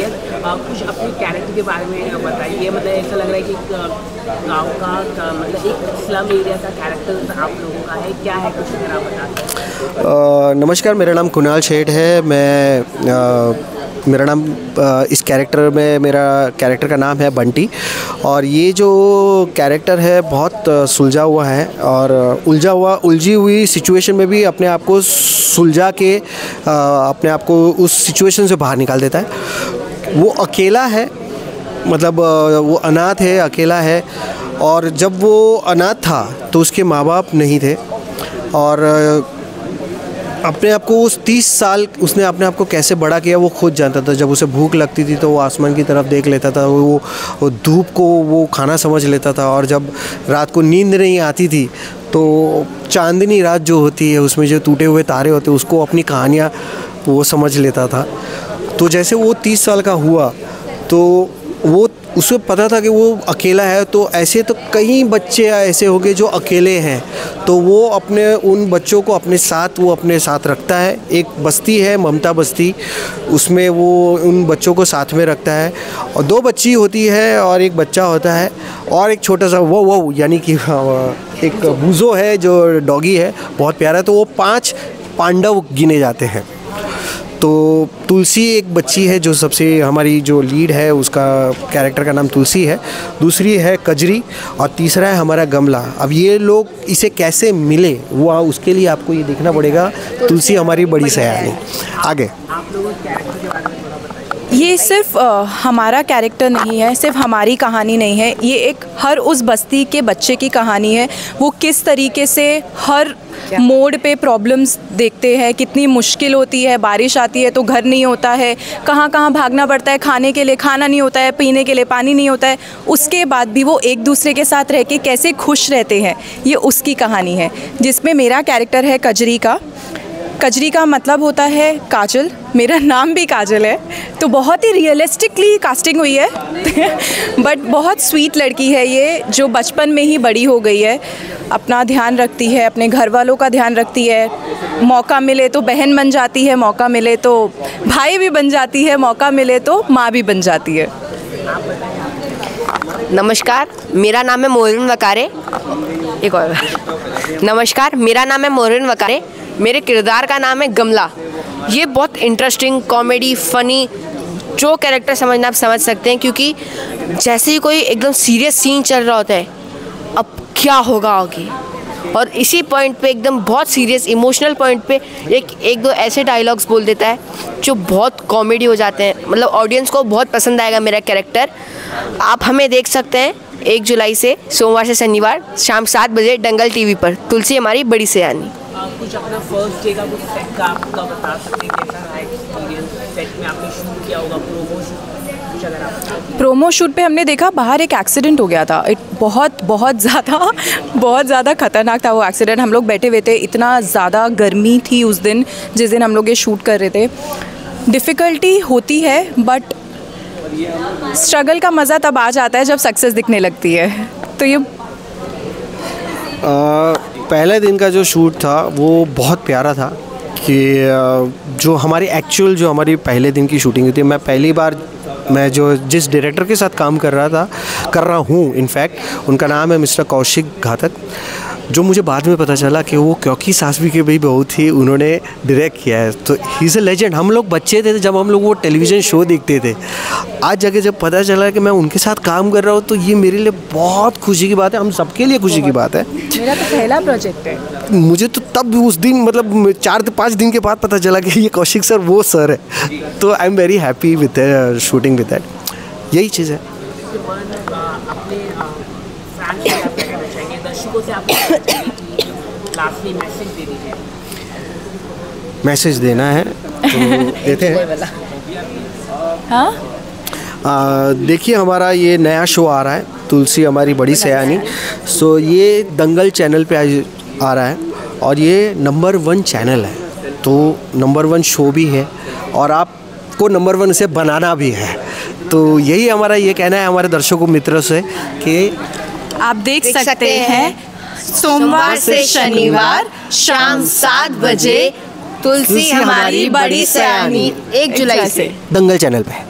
है। कुछ अपने कैरेक्टर के बारे में बताइए। मतलब ऐसा लग रहा है कि गाँव का, का मतलब एक स्लम एरिया का कैरेक्टर आप लोगों का है। क्या है कुछ अगर आप बता नमस्कार मेरा नाम कुणाल शेठ है। मैं आ, मेरा नाम इस कैरेक्टर में मेरा कैरेक्टर का नाम है बंटी। और ये जो कैरेक्टर है बहुत सुलझा हुआ है। और उलझा हुआ उलझी हुई सिचुएशन में भी अपने आप को सुलझा के अपने आप को उस सिचुएशन से बाहर निकाल देता है। वो अकेला है मतलब वो अनाथ है अकेला है और जब वो अनाथ था तो उसके माँ बाप नहीं थे और अपने आप को उस तीस साल उसने अपने आप को कैसे बड़ा किया वो खुद जानता था। जब उसे भूख लगती थी तो वो आसमान की तरफ़ देख लेता था वो, धूप को वो खाना समझ लेता था और जब रात को नींद नहीं आती थी तो चांदनी रात जो होती है उसमें जो टूटे हुए तारे होते उसको अपनी कहानियाँ वो समझ लेता था। तो जैसे वो तीस साल का हुआ तो वो उसे पता था कि वो अकेला है तो ऐसे तो कई बच्चे ऐसे होंगे जो अकेले हैं। तो वो अपने, उन बच्चों को अपने साथ, वो अपने साथ रखता है। एक बस्ती है, ममता बस्ती, उसमें वो उन बच्चों को साथ में रखता है। और दो बच्ची होती है और एक बच्चा होता है और एक छोटा सा वो वो, यानी कि एक बूज़ो है जो डॉगी है, बहुत प्यारा तो वो पाँच पांडव गिने जाते हैं। तो तुलसी एक बच्ची है जो सबसे हमारी जो लीड है उसका कैरेक्टर का नाम तुलसी है। दूसरी है कजरी और तीसरा है हमारा गमला। अब ये लोग इसे कैसे मिले वो उसके लिए आपको ये देखना पड़ेगा। तुलसी हमारी बड़ी सयानी। आगे। ये सिर्फ़ आ, हमारा कैरेक्टर नहीं है सिर्फ़ हमारी कहानी नहीं है। ये एक हर उस बस्ती के बच्चे की कहानी है। वो किस तरीके से हर मोड पे प्रॉब्लम्स देखते हैं कितनी मुश्किल होती है बारिश आती है तो घर नहीं होता है कहाँ कहाँ भागना पड़ता है खाने के लिए खाना नहीं होता है पीने के लिए पानी नहीं होता है। उसके बाद भी वो एक दूसरे के साथ रह के कैसे खुश रहते हैं ये उसकी कहानी है जिसमें मेरा कैरेक्टर है कजरी का। कजरी का मतलब होता है काजल। मेरा नाम भी काजल है। तो बहुत ही रियलिस्टिकली कास्टिंग हुई है। बट बहुत स्वीट लड़की है ये, जो बचपन में ही बड़ी हो गई है। अपना ध्यान रखती है, अपने घर वालों का ध्यान रखती है। मौका मिले तो बहन बन जाती है, मौका मिले तो भाई भी बन जाती है, मौका मिले तो माँ भी बन जाती है। नमस्कार, मेरा नाम है मोहरिन वकारे। एक और नमस्कार, मेरा नाम है मोहरिन वकारे। मेरे किरदार का नाम है गमला। ये बहुत इंटरेस्टिंग कॉमेडी फ़नी जो कैरेक्टर समझना आप समझ सकते हैं, क्योंकि जैसे ही कोई एकदम सीरियस सीन चल रहा होता है, अब क्या होगा आगे? और इसी पॉइंट पे एकदम बहुत सीरियस इमोशनल पॉइंट पे एक एक दो ऐसे डायलॉग्स बोल देता है, जो बहुत कॉमेडी हो जाते हैं। मतलब ऑडियंस को बहुत पसंद आएगा मेरा कैरेक्टर आप हमें देख सकते हैं एक जुलाई से सोमवार से शनिवार शाम सात बजे दंगल टीवी पर। तुलसी हमारी बड़ी सयानी। कुछ अपना फ़र्स्ट डे का कुछ सेट का आपका बता सकते हैं कैसा रहा एक्सपीरियंस सेट में आपने शूट किया होगा प्रोमो शूट प्रोमो शूट पे हमने देखा बाहर एक एक्सीडेंट हो गया था। इट बहुत बहुत ज़्यादा बहुत ज़्यादा ख़तरनाक था वो एक्सीडेंट हम लोग बैठे हुए थे इतना ज़्यादा गर्मी थी उस दिन जिस दिन हम लोग ये शूट कर रहे थे। डिफ़िकल्टी होती है बट स्ट्रगल का मज़ा तब आ जाता है जब सक्सेस दिखने लगती है। तो ये आ, पहले दिन का जो शूट था वो बहुत प्यारा था कि जो हमारी एक्चुअल जो हमारी पहले दिन की शूटिंग थी मैं पहली बार मैं जो जिस डायरेक्टर के साथ काम कर रहा था कर रहा हूँ इनफैक्ट उनका नाम है मिस्टर कौशिक घातक। जो मुझे बाद में पता चला कि वो क्योंकि सासवी के भी बहू थी उन्होंने डायरेक्ट किया है। तो ही इज़ अ लेजेंड हम लोग बच्चे थे जब हम लोग वो टेलीविज़न शो देखते थे आज जाके जब पता चला कि मैं उनके साथ काम कर रहा हूँ तो ये मेरे लिए बहुत खुशी की बात है। हम सबके लिए खुशी की बात है। मेरा तो पहला प्रोजेक्ट है। मुझे तो तब उस दिन मतलब चार पाँच दिन के बाद पता चला कि ये कौशिक सर वो सर है। तो I am very happy with shooting with that यही चीज़ है। दर्शकों से आप मैसेज दे दीजिए मैसेज देना है तो देते हैं। हाँ? देखिए हमारा ये नया शो आ रहा है तुलसी हमारी बड़ी सयानी। सो ये दंगल चैनल पे आ रहा है और ये नंबर वन चैनल है। तो नंबर वन शो भी है और आपको नंबर वन से बनाना भी है। तो यही हमारा ये कहना है हमारे दर्शकों मित्रों से कि आप देख, देख सकते, सकते हैं। सोमवार से शनिवार शाम सात बजे तुलसी हमारी बड़ी सयानी एक जुलाई से। दंगल चैनल पे।